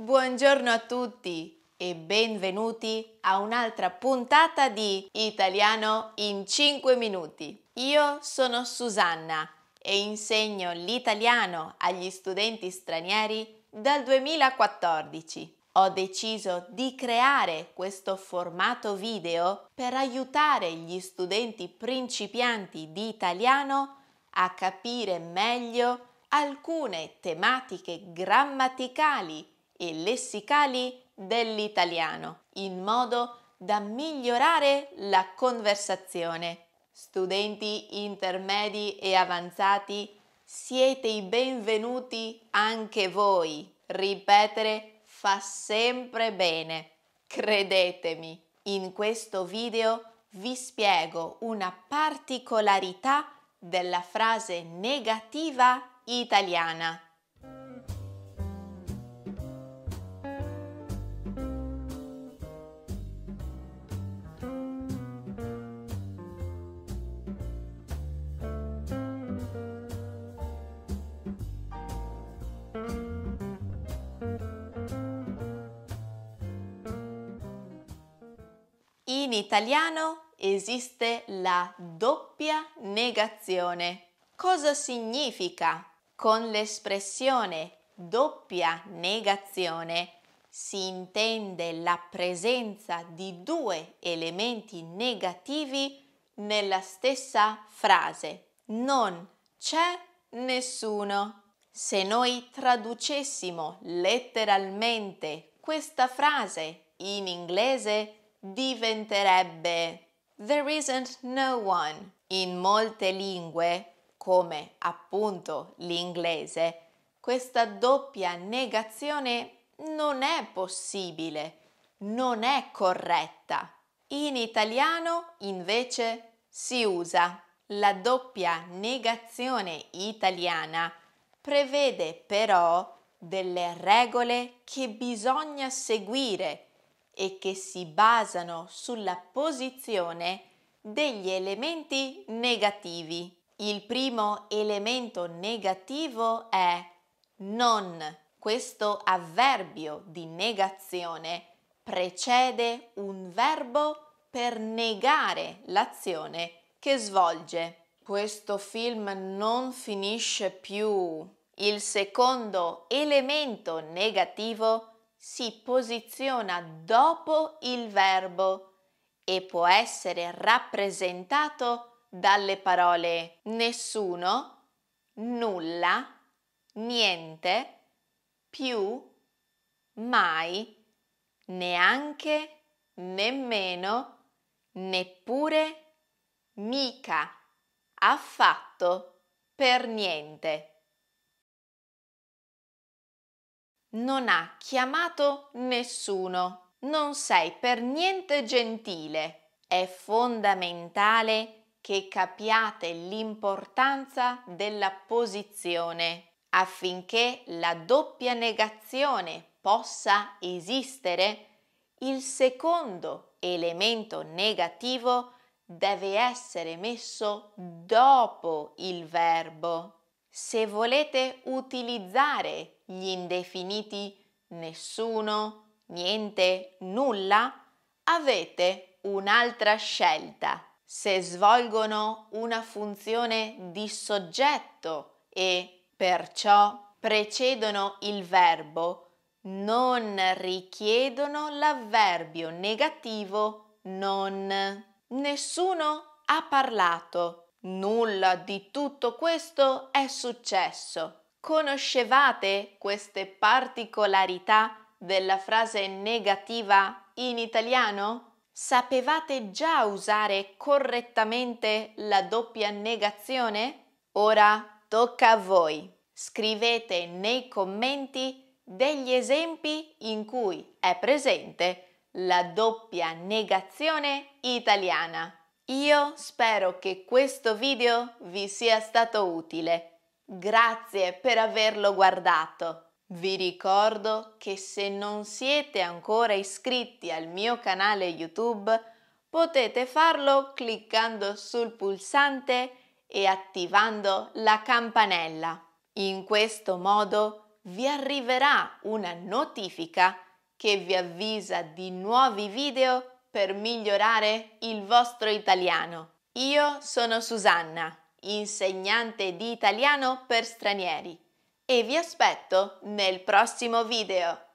Buongiorno a tutti e benvenuti a un'altra puntata di Italiano in 5 minuti. Io sono Susanna e insegno l'italiano agli studenti stranieri dal 2014. Ho deciso di creare questo formato video per aiutare gli studenti principianti di italiano a capire meglio alcune tematiche grammaticali e lessicali dell'italiano, in modo da migliorare la conversazione. Studenti intermedi e avanzati, siete i benvenuti anche voi. Ripetere fa sempre bene. Credetemi, in questo video vi spiego una particolarità della frase negativa italiana. In italiano esiste la doppia negazione. Cosa significa? Con l'espressione doppia negazione si intende la presenza di due elementi negativi nella stessa frase. Non c'è nessuno. Se noi traducessimo letteralmente questa frase in inglese diventerebbe There isn't no one. In molte lingue come appunto l'inglese, questa doppia negazione non è possibile, non è corretta. In italiano invece si usa. La doppia negazione italiana prevede però delle regole che bisogna seguire e che si basano sulla posizione degli elementi negativi. Il primo elemento negativo è non. Questo avverbio di negazione precede un verbo per negare l'azione che svolge. Questo film non finisce più. Il secondo elemento negativo si posiziona dopo il verbo e può essere rappresentato dalle parole nessuno, nulla, niente, più, mai, neanche, nemmeno, neppure, mica, affatto, per niente. Non ha chiamato nessuno, non sei per niente gentile. È fondamentale che capiate l'importanza della posizione affinché la doppia negazione possa esistere, il secondo elemento negativo deve essere messo dopo il verbo. Se volete utilizzare gli indefiniti nessuno, niente, nulla, avete un'altra scelta se svolgono una funzione di soggetto e perciò precedono il verbo, non richiedono l'avverbio negativo non. Nessuno ha parlato. Nulla di tutto questo è successo. Conoscevate queste particolarità della frase negativa in italiano? Sapevate già usare correttamente la doppia negazione? Ora tocca a voi. Scrivete nei commenti degli esempi in cui è presente la doppia negazione italiana. Io spero che questo video vi sia stato utile. Grazie per averlo guardato. Vi ricordo che se non siete ancora iscritti al mio canale YouTube potete farlo cliccando sul pulsante e attivando la campanella. In questo modo vi arriverà una notifica che vi avvisa di nuovi video per migliorare il vostro italiano. Io sono Susanna, insegnante di italiano per stranieri e vi aspetto nel prossimo video.